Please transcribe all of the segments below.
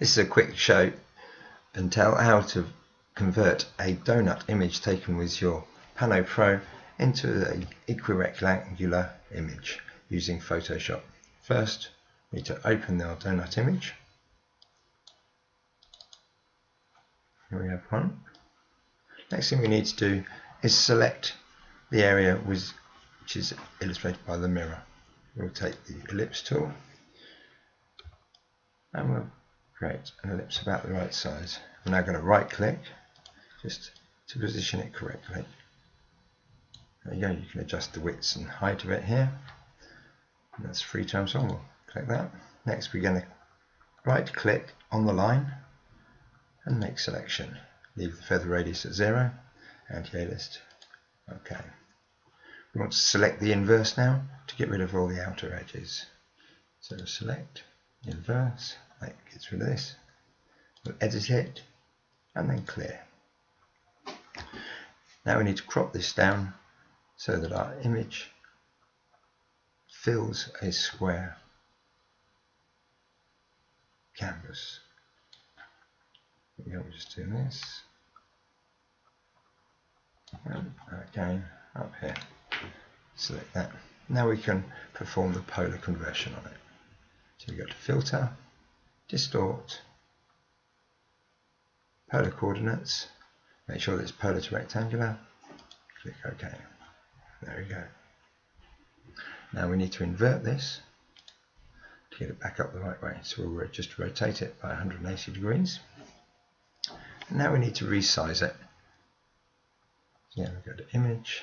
This is a quick show and tell how to convert a donut image taken with your Pano Pro into an equirectangular image using Photoshop. First, we need to open the donut image. Here we have one. Next thing we need to do is select the area which is illustrated by the mirror. We'll take the ellipse tool and we'll create an ellipse about the right size. I'm now going to right click just to position it correctly. There you go, you can adjust the width and height of it here. And that's three times on, we'll click that. Next we're going to right click on the line and make selection. Leave the feather radius at zero, anti-aliased. Okay. We want to select the inverse now to get rid of all the outer edges. So select inverse, gets rid of this. We'll edit it and then clear. Now we need to crop this down so that our image fills a square canvas. We'll just do this. And again, up here, select that. Now we can perform the polar conversion on it. So we go to Filter, Distort, Polar Coordinates, make sure that it's polar to rectangular, click OK. There we go. Now we need to invert this to get it back up the right way. So we'll just rotate it by 180 degrees. And now we need to resize it. So now we go to Image,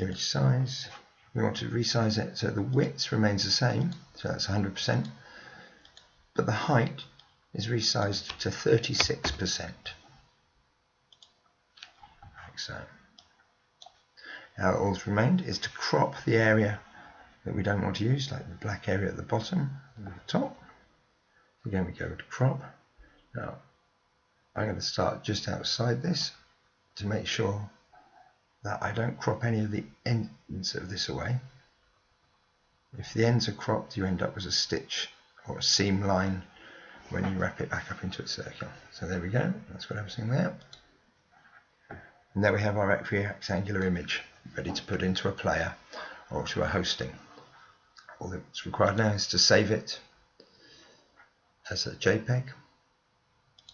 Image Size. We want to resize it so the width remains the same, so that's 100%, but the height is resized to 36%. Like so. Now that's remained is to crop the area that we don't want to use, like the black area at the bottom and the top. Again, we go to crop. Now, I'm going to start just outside this to make sure that I don't crop any of the ends of this away. If the ends are cropped, you end up with a stitch or a seam line when you wrap it back up into a circle. So there we go, that's was saying there. And there we have our rectangular image ready to put into a player or to a hosting. All that's required now is to save it as a JPEG.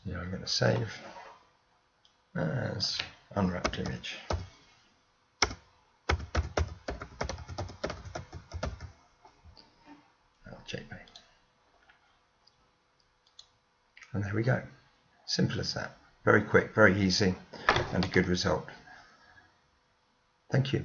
Yeah, I'm going to save as unwrapped image. JPEG. And there we go. Simple as that. Very quick, very easy, and a good result. Thank you.